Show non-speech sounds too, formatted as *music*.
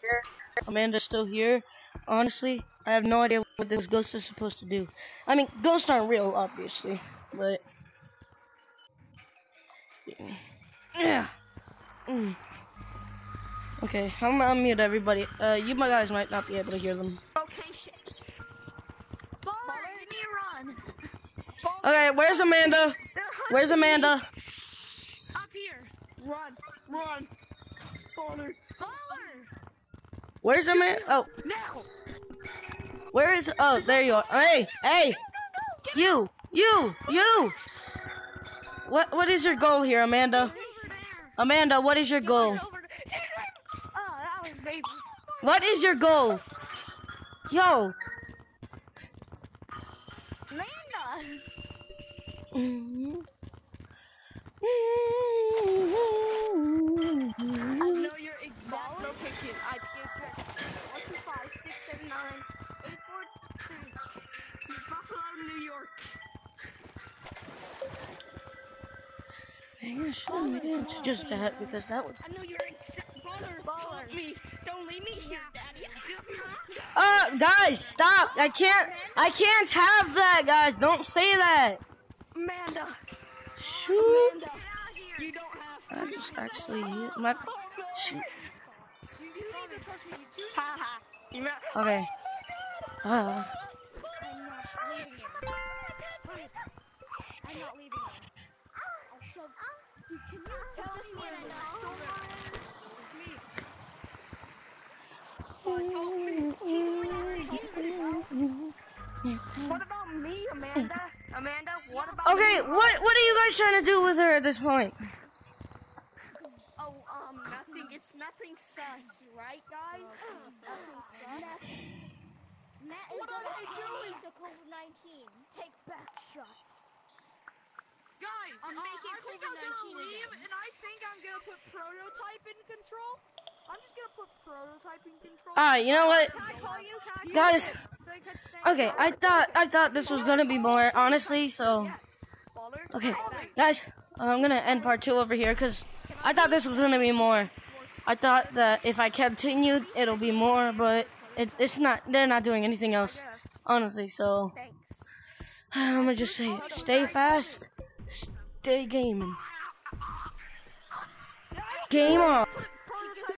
here. Amanda's still here. Honestly, I have no idea what this ghost is supposed to do. I mean, ghosts aren't real, obviously, but yeah. Mm. Okay, I'm gonna unmute everybody. Uh, you guys might not be able to hear them. Location. Baller, you need to. Okay, where's Amanda? Where's. Amanda? Up here. Run, run. Baller. Where's Amanda? Oh, Now. where is? Oh, there you are. Hey, hey, you, you, you. What, what is your goal here, Amanda? Amanda, what is your goal? Over there. That was baby. What is your goal? Yo. Amanda. Mm-hmm. New York. Dang, I should have made it just that because that was. I know your exact baller. Baller. Help me. Don't leave me here, Daddy. Uh, guys, stop! I can't. I can't have that, guys. Don't say that. Amanda. Shoot. Amanda. You don't have I just actually hit my. Shoot. Ha ha. You ma- Okay. Uh, I'm not leaving you. I'll shove. Dude, can you tell me when I What about me, Amanda? Amanda, what about okay, me? what what are you guys trying to do with her at this point? Oh, um, nothing. It's nothing sus, right, guys? nothing sus. Matt What are they doing? to COVID-19. Take back shots. Guys, I'm uh, making I think I'm gonna leave, again. and I think I'm gonna put prototype in control. I'm just gonna put prototype in control. Alright, you know what? Can I call you? Can I Guys, you? So you can stay Okay, I thought I thought this was gonna be more honestly. So okay, guys, I'm gonna end part two over here because I thought this was gonna be more. I thought that if I continued, it'll be more, but it, it's not. They're not doing anything else, honestly. So *sighs* I'm gonna just say, stay fast, stay gaming. Game on.